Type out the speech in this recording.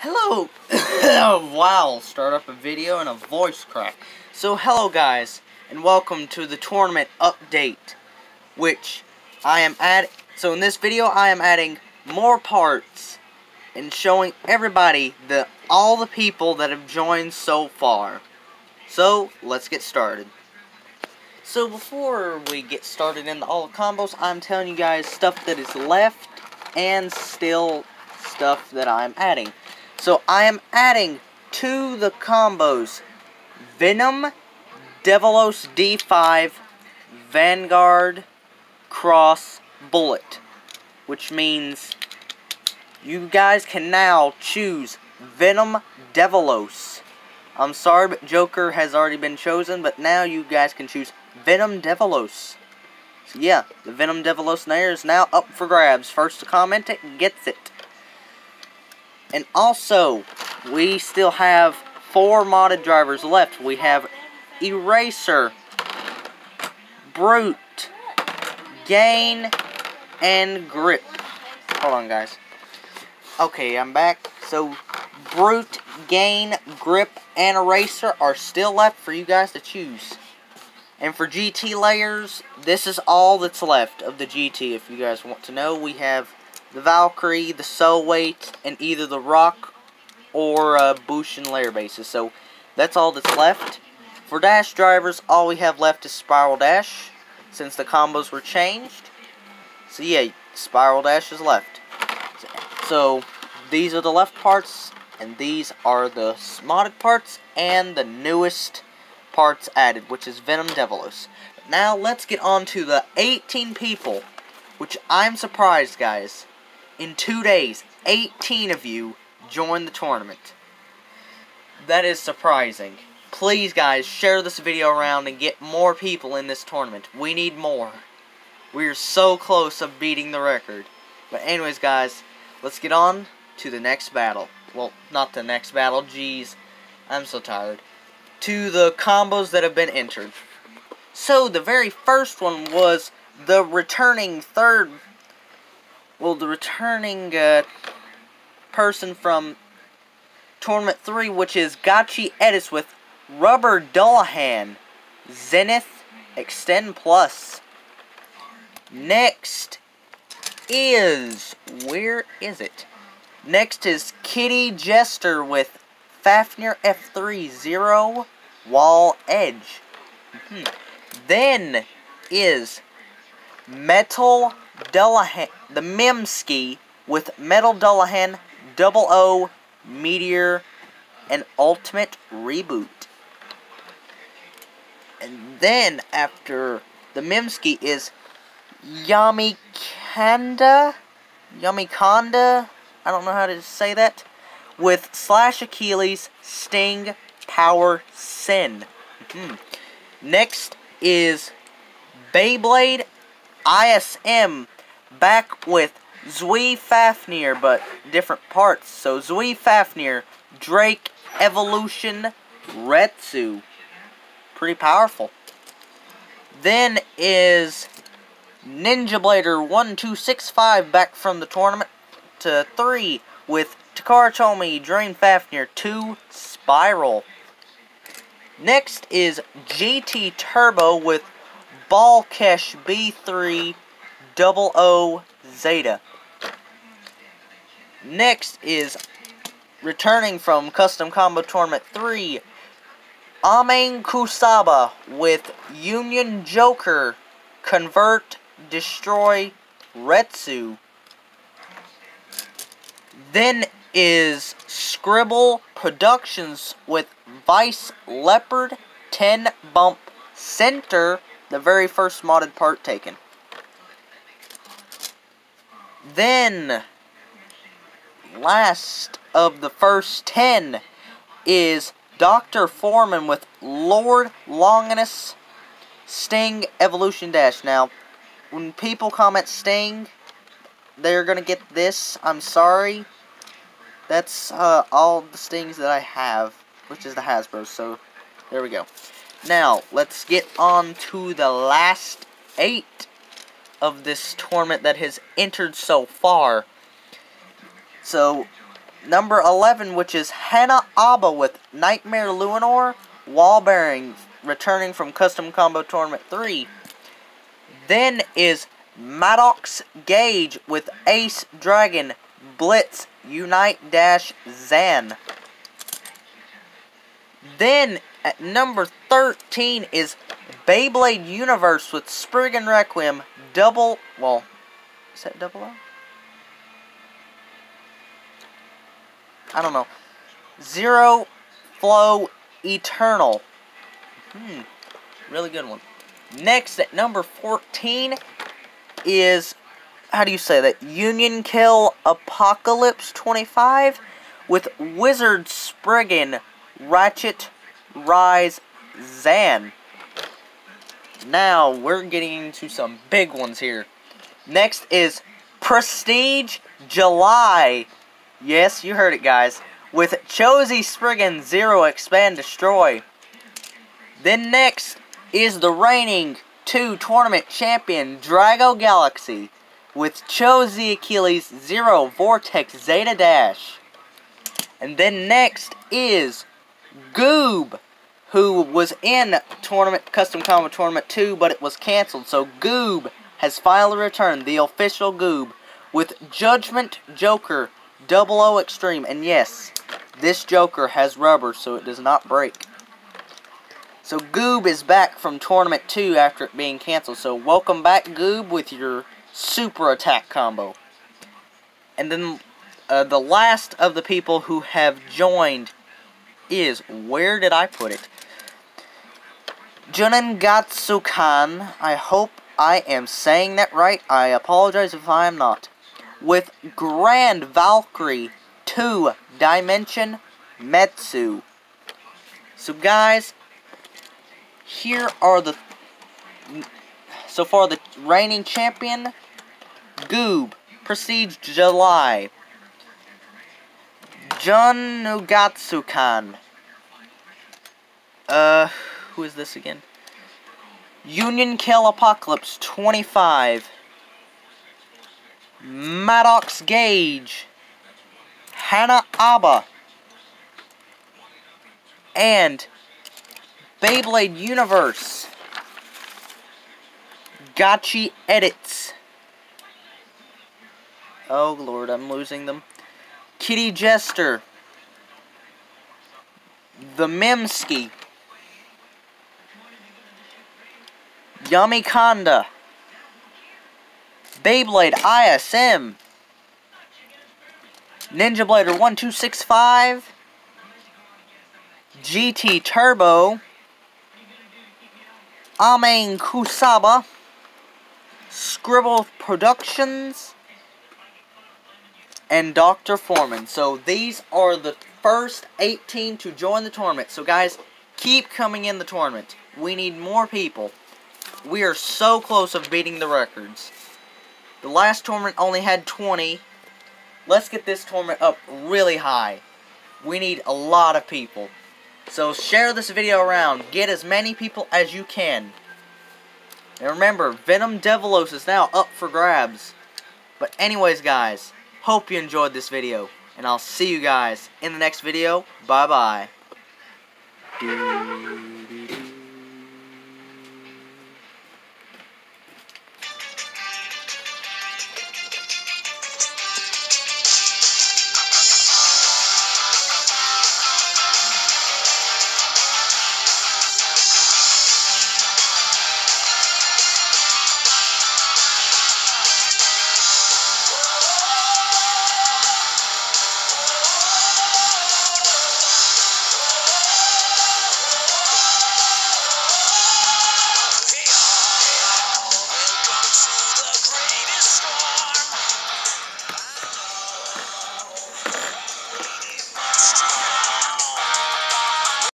Hello! wow, start up a video and a voice crack. So hello guys, and welcome to the tournament update, which I am add. So in this video I am adding more parts and showing everybody the all the people that have joined so far. So let's get started. So before we get started in all the combos, I'm telling you guys stuff that is left and still stuff that I'm adding. So I am adding to the combos Venom, Devilos D5, Vanguard, Cross, Bullet. Which means you guys can now choose Venom Devilos. I'm sorry, but Joker has already been chosen, but now you guys can choose Venom Devilos. So yeah, the Venom Devilos Nair is now up for grabs. First to comment it gets it. And also, we still have four modded drivers left. We have Eraser, Brute, Gain, and Grip. Hold on, guys. Okay, I'm back. So, Brute, Gain, Grip, and Eraser are still left for you guys to choose. And for GT layers, this is all that's left of the GT. If you guys want to know, we have the Valkyrie, the Soul Weight, and either the Rock or uh, Bushin layer bases. So that's all that's left. For Dash drivers, all we have left is Spiral Dash, since the combos were changed. So yeah, Spiral Dash is left. So these are the left parts, and these are the modded parts, and the newest parts added, which is Venom Devilos. Now let's get on to the 18 people, which I'm surprised, guys. In two days, 18 of you joined the tournament. That is surprising. Please, guys, share this video around and get more people in this tournament. We need more. We are so close of beating the record. But anyways, guys, let's get on to the next battle. Well, not the next battle, jeez. I'm so tired. To the combos that have been entered. So, the very first one was the returning third well, the returning uh, person from Tournament 3, which is Gotchi Edis with Rubber Dullahan, Zenith Extend Plus. Next is, where is it? Next is Kitty Jester with Fafnir F3 Zero Wall Edge. Mm -hmm. Then is Metal Dullahan, the Memski with Metal Dullahan, Double O, Meteor, and Ultimate Reboot. And then after the Memski is Yamikanda, Yamikanda, I don't know how to say that, with Slash Achilles, Sting, Power, Sin. -hmm. Next is Beyblade ISM back with Zui Fafnir, but different parts. So Zui Fafnir, Drake, Evolution, Retsu. Pretty powerful. Then is Ninja Blader 1265 back from the tournament to 3 with Takara Tomy, Drain Fafnir, 2 Spiral. Next is GT Turbo with Balkesh B3 double O Zeta. Next is returning from Custom Combo Tournament 3, Amen Kusaba with Union Joker, Convert, Destroy, Retsu. Then is Scribble Productions with Vice Leopard, 10 Bump Center, the very first modded part taken. Then, last of the first 10 is Dr. Foreman with Lord Longinus Sting Evolution Dash. Now, when people comment Sting, they're going to get this. I'm sorry. That's uh, all the Stings that I have, which is the Hasbro. So, there we go. Now, let's get on to the last eight of this tournament that has entered so far. So, number 11, which is Hannah Abba with Nightmare Luinor, Wall Bearings, returning from Custom Combo Tournament 3. Then is Maddox Gage with Ace Dragon, Blitz, Unite Dash Zan. Then at number 13 is Beyblade Universe with Spriggan Requiem, double, well, is that double O? I don't know. Zero Flow Eternal. Hmm. Really good one. Next, at number 14, is, how do you say that? Union Kill Apocalypse 25 with Wizard Spriggan Ratchet Rise Zan. Now, we're getting into some big ones here. Next is Prestige July. Yes, you heard it, guys. With Cho-Z Spriggan Zero Expand Destroy. Then next is the reigning two tournament champion Drago Galaxy with Cho-Z Achilles Zero Vortex Zeta Dash. And then next is Goob, who was in tournament Custom Combo Tournament 2, but it was canceled. So Goob has finally returned, the official Goob, with Judgment Joker Double O Extreme. And yes, this Joker has rubber, so it does not break. So Goob is back from Tournament 2 after it being canceled. So welcome back, Goob, with your super attack combo. And then uh, the last of the people who have joined is, where did I put it? Junin Gatsukan. I hope I am saying that right. I apologize if I am not. With Grand Valkyrie 2 Dimension Metsu. So guys, here are the so far the reigning champion Goob Prestige July Jun Nugatsukan uh who is this again Union Kill Apocalypse 25 Maddox Gage Hannah Abba and Beyblade Universe. Gotchi Edits. Oh, Lord, I'm losing them. Kitty Jester. The Mimsky. Yummy Conda. Beyblade ISM. Ninja Blader 1265. GT Turbo. Amen Kusaba, Scribble Productions, and Dr. Foreman. So these are the first 18 to join the tournament. So guys, keep coming in the tournament. We need more people. We are so close of beating the records. The last tournament only had 20. Let's get this tournament up really high. We need a lot of people. So share this video around. Get as many people as you can. And remember, Venom Devilos is now up for grabs. But anyways, guys, hope you enjoyed this video. And I'll see you guys in the next video. Bye-bye.